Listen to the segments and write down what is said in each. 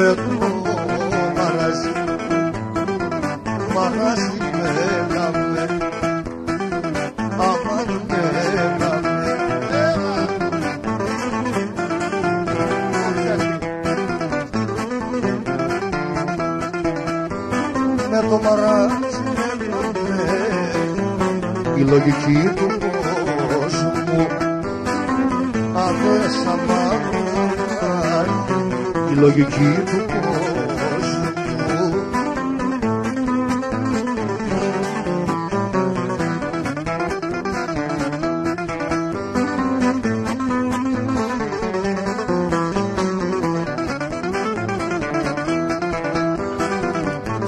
με με το μαγαζί με έκαμε η λογική του κόσμου αδέσαμα η λογική του κόσμου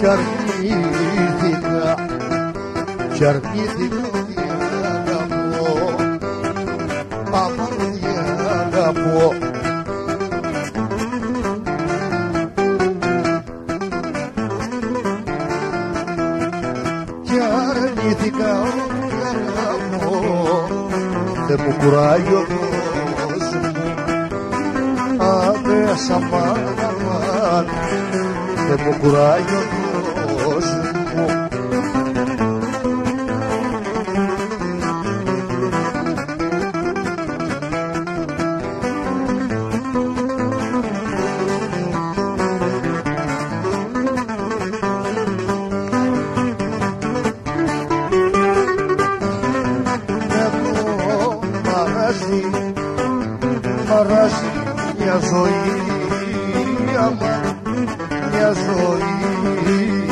κι αρνήθηκα κι αρνήθηκα ότι αγαπώ αμάν ότι αγαπώ κι αρνήθηκα ότι αγαπώ δεν μου κουράγει ο μαγαζί μαγαζί μια ζωή αμάν μια ζωή